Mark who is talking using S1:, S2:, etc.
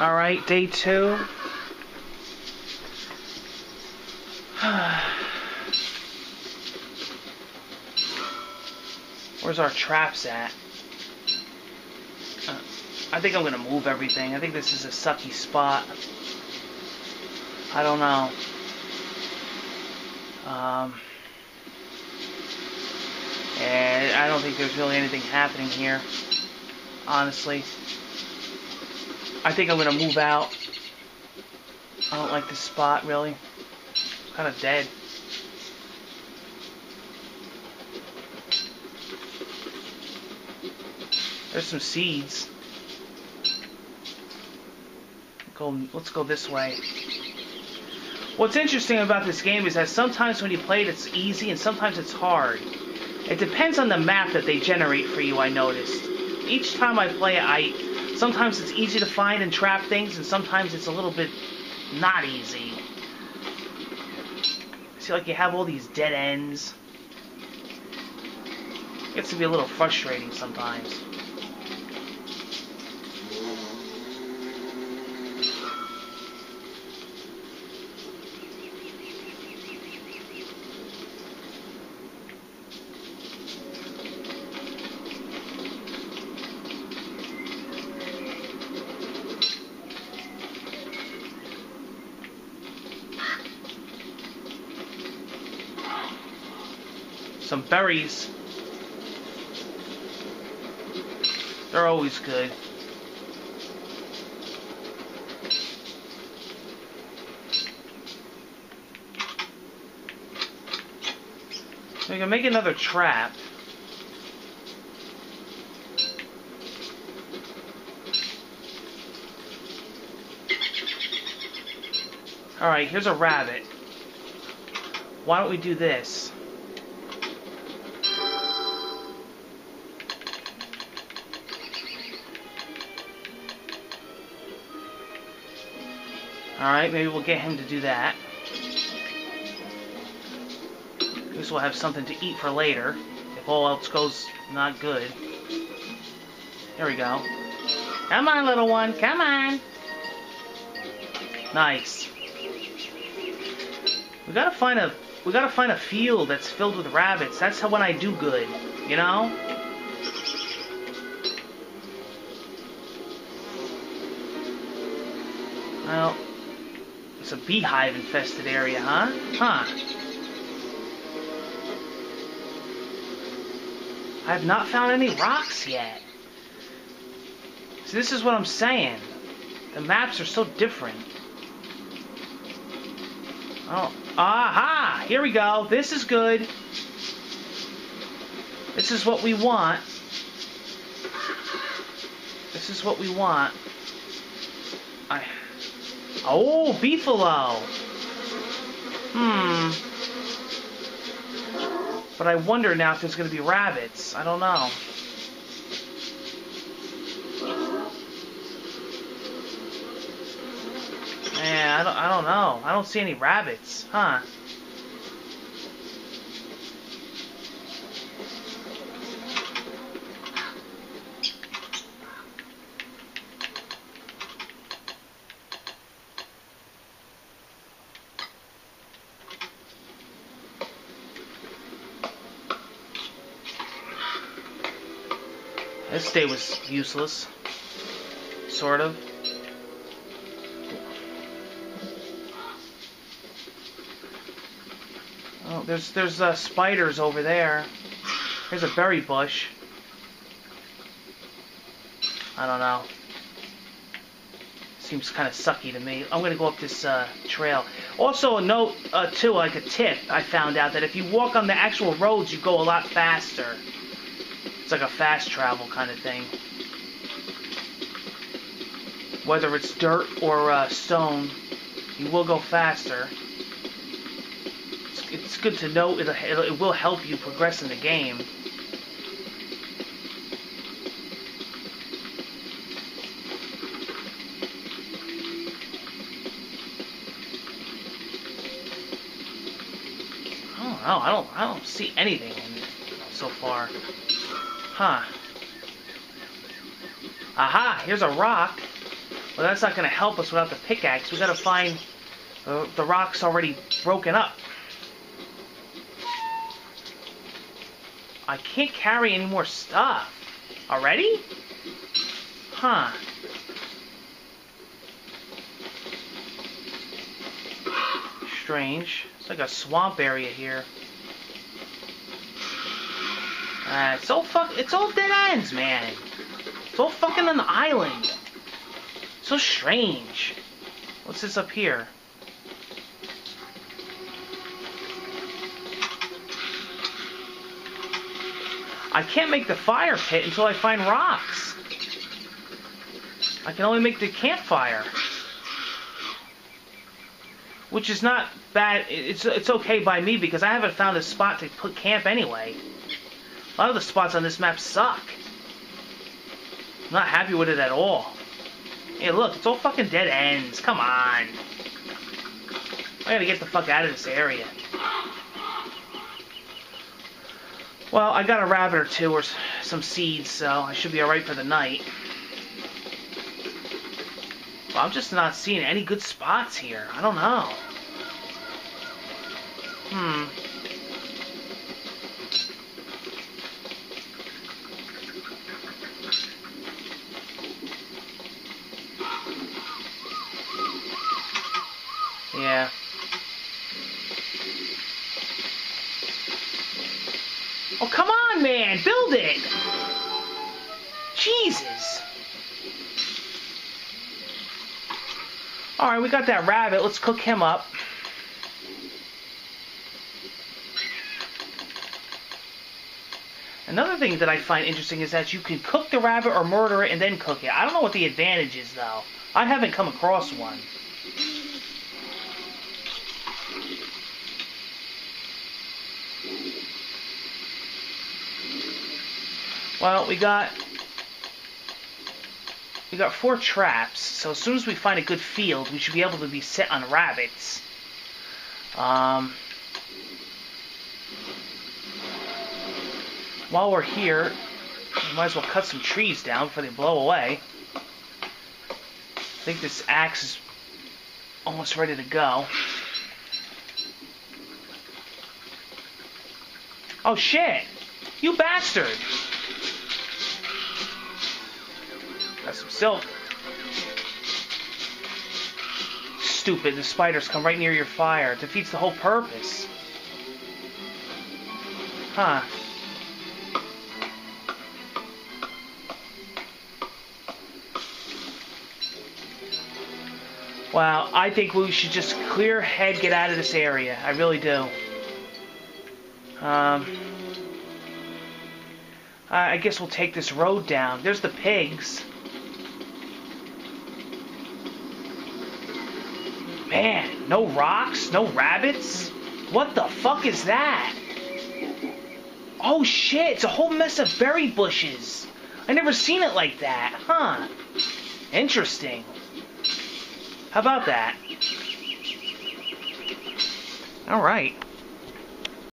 S1: Alright, day two. Where's our traps at? Uh, I think I'm gonna move everything. I think this is a sucky spot. I don't know. Um, and I don't think there's really anything happening here. Honestly. I think I'm gonna move out. I don't like this spot really. Kind of dead. There's some seeds. Go, let's go this way. What's interesting about this game is that sometimes when you play it, it's easy and sometimes it's hard. It depends on the map that they generate for you, I noticed. Each time I play it, I sometimes it's easy to find and trap things, and sometimes it's a little bit not easy. See, like you have all these dead ends. It gets to be a little frustrating sometimes. Some berries. They're always good. We can make another trap. Alright, here's a rabbit. Why don't we do this? Alright, maybe we'll get him to do that. At least we'll have something to eat for later, if all else goes not good. There we go. Come on, little one, come on! Nice. We gotta find a we gotta find a field that's filled with rabbits. That's how when I do good, you know? Well, it's a beehive infested area, huh? Huh. I have not found any rocks yet. See, this is what I'm saying. The maps are so different. Oh, aha! Here we go. This is good. This is what we want. This is what we want. I. Oh, beefalo. Hmm. But I wonder now if there's going to be rabbits. I don't know. Man, I don't, I don't know. I don't see any rabbits. Huh. This day was useless. Sort of. Oh, there's there's uh, spiders over there. There's a berry bush. I don't know. Seems kind of sucky to me. I'm gonna go up this uh, trail. Also, a note uh, too, like a tip I found out that if you walk on the actual roads, you go a lot faster. It's like a fast travel kind of thing. Whether it's dirt or uh, stone, you will go faster. It's, it's good to know it'll, it'll, it will help you progress in the game. I don't know. I don't. I don't see anything so far. Huh. Aha! Here's a rock. Well, that's not going to help us without the pickaxe. We got to find uh, the rocks already broken up. I can't carry any more stuff. Already? Huh. Strange. It's like a swamp area here. Uh, it's all fuck. It's all dead ends, man. It's all fucking the island. So strange. What's this up here? I can't make the fire pit until I find rocks. I can only make the campfire. Which is not bad. It's, it's okay by me because I haven't found a spot to put camp anyway. A lot of the spots on this map suck. I'm not happy with it at all. Hey, look, it's all fucking dead ends. Come on. I gotta get the fuck out of this area. Well, I got a rabbit or two or some seeds, so I should be alright for the night. But I'm just not seeing any good spots here. I don't know. Hmm. Yeah. Oh, come on, man! Build it! Jesus! Alright, we got that rabbit. Let's cook him up. Another thing that I find interesting is that you can cook the rabbit or murder it and then cook it. I don't know what the advantage is, though. I haven't come across one. Well, we got we got four traps, so as soon as we find a good field, we should be able to be set on rabbits. Um, while we're here, we might as well cut some trees down before they blow away. I think this axe is almost ready to go. Oh shit! You bastard! Some silk. Stupid, the spiders come right near your fire. It defeats the whole purpose. Huh. Wow, I think we should just clear head get out of this area. I really do. Um, I guess we'll take this road down. There's the pigs. Man, no rocks, no rabbits? What the fuck is that? Oh shit, it's a whole mess of berry bushes. I never seen it like that, huh? Interesting. How about that? Alright.